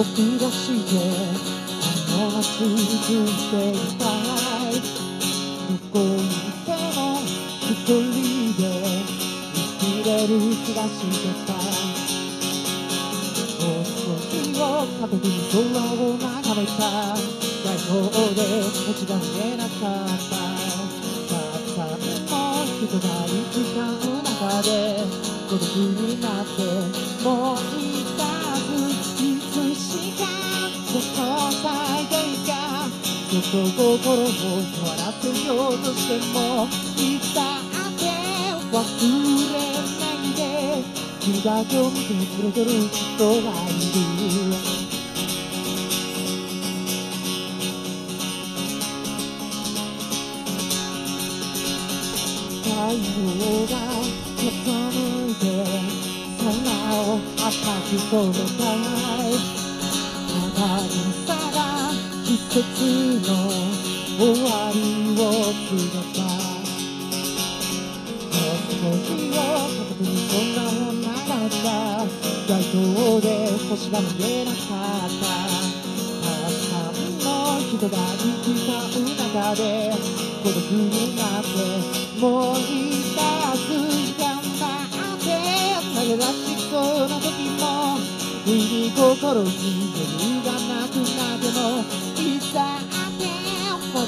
飛び出してあの街についていたいどこにいても一人で生きれる気がしてた星を片手に空を眺めた街灯で星が見えなかったたくさんの人が行き交う中で孤独になってもういたどこ咲いていかそっと心を笑ってようとしてもいつだって忘れないで君だけを見てくれてる人がいる太陽が傾いて空を赤く染めたい。たにさが季節の終わりを告げたこの日を片手に空を眺めた街灯で星が見えなかったたくさんの人が行き交う中で孤独になってもういた。も不意に心に余裕がなくなってもいつだって忘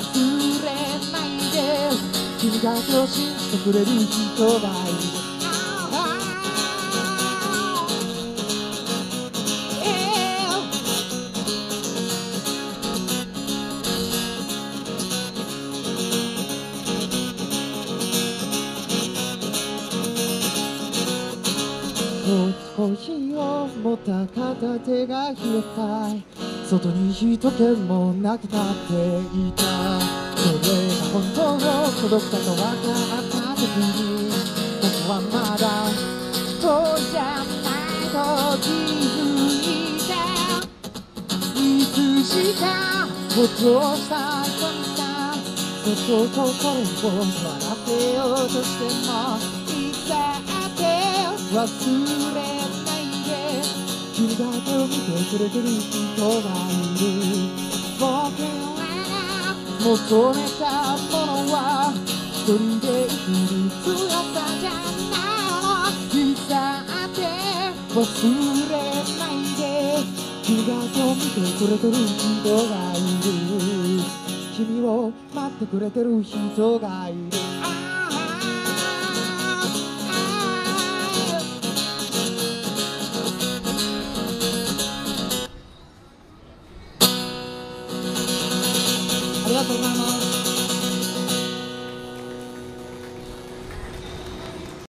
れないで君だけを信じてくれる人がいる。コーヒーを持った片手が冷えた外に人気もなくなっていたそれが本当の孤独だと分かった時に僕はまだそうじゃないと気づいたい。つしかほっとした人さそっと心を笑ってようとしてもいつだって忘れないで君だけを見てくれてる人がいる僕が求めたものは一人で生きる強さじゃないのいつだって忘れないで君だけを見てくれてる人がいる。君を待ってくれてる人がいるありがとうございます